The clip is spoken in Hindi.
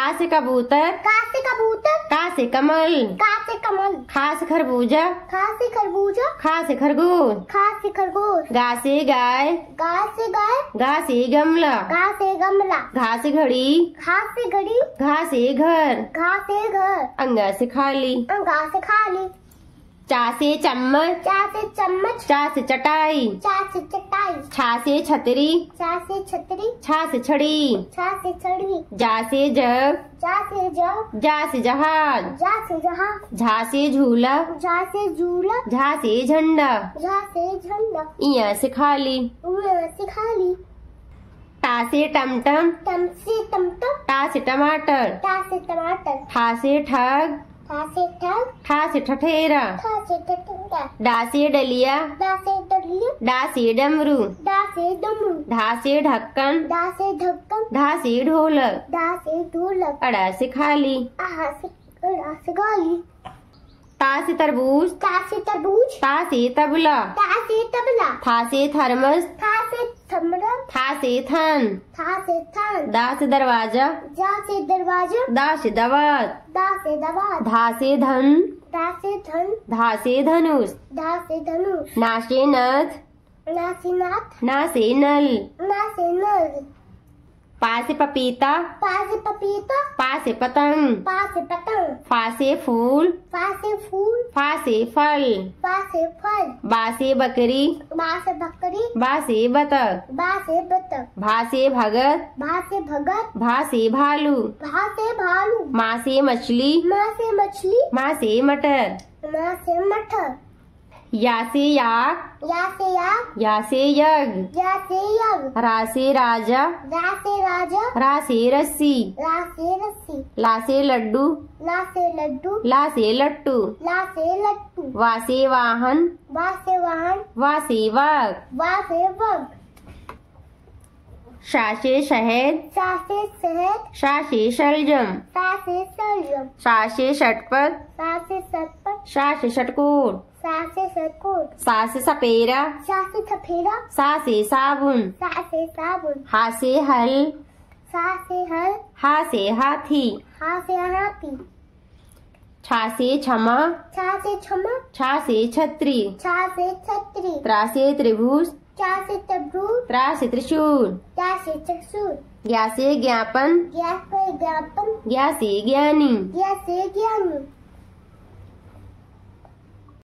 का से कबूतर का से कबूतर का से कमल का से कमल खा से खरबूजा। खा से खरबूजा। खा से खरगोश। खा से खरगोश। गा से गाय। गा से गाय। गा से गमला। गा से गमला। घा से घड़ी। घा से घड़ी। घा से घर। घा से घर। अंगा से खाली। अंगा से खाली। चा से चम्मच। चा से चम्मच। चा से चटाई। चा से चटाई। छा से छतरी। चा से छतरी। छा से छड़ी। छा से छड़ी। जा से जग। जा से जग। जा से जहाज़। जा से जहाँ झा से झूला। जा से झूला। झा से झंडा। जा से झंडा। इया से खाली उड़ा से खाली टा से टमटम। टम से टमटम। टा से टमाटर। टा से टमाटर। ठा से ठग। ठा से ठठेरा डा से डलिया डा से डमरू ढा से ढक्कन डा ढक्कन ढा से ढोलक से ढोलक अड़ा से खाली ता से तरबूज ता से तरबूज ता से तबला ता से तबला था से थर्मस था से थमरम था से थन दा से दरवाज़ा जा से दरवाज़ा दा से दवात दा से दवात धा से धन दा से धन धा से धनुष दा से धनुष ना से नथ ना से नाथ ना से नल ना से नल पा से पपीता पा से पपीता पा से पतंग पा से पतंग फा से फूल। फासे से फूल। फा से फल। फासे से फल। बासे बकरी। बासे बकरी। बासे बतख। बा से बतख। भा से भगत। भा से भगत। भा से भालू। भासे भालू। मासे मछली। मासे मछली। माँ से मटर। मासे मटर। या से याक या से याग या से यज्ञ या से यज्ञ रा से राजा रा से राजा रा से रस्सी रा से रस्सी ला से लड्डू ला से लड्डू ला से लट्टू ला से लट्टू वा से वाहन वा से वाहन वा से वाघ वा से वग शा से शहद। से शहद। शा से शलजम। सा से सलजम शा से षटपद। सा से सतपथ शा से सा से सतकोट सा से सपेरा। सा से सफेरा। सा से साबुन। सा से साबुन। हा से हल। सा से हल। हा से हाथी। हा से हाथी। छा से क्षमा छा से क्षमा छा से छत्री। छा से छत्री। त्रा से त्रिभुज। चा से तब्रू त्रा से त्रिशूल चा से चक्षुर। ज्ञा से ज्ञापन। ज्ञा से ज्ञापन। ज्ञा से ज्ञानी। ज्ञा से ज्ञानी।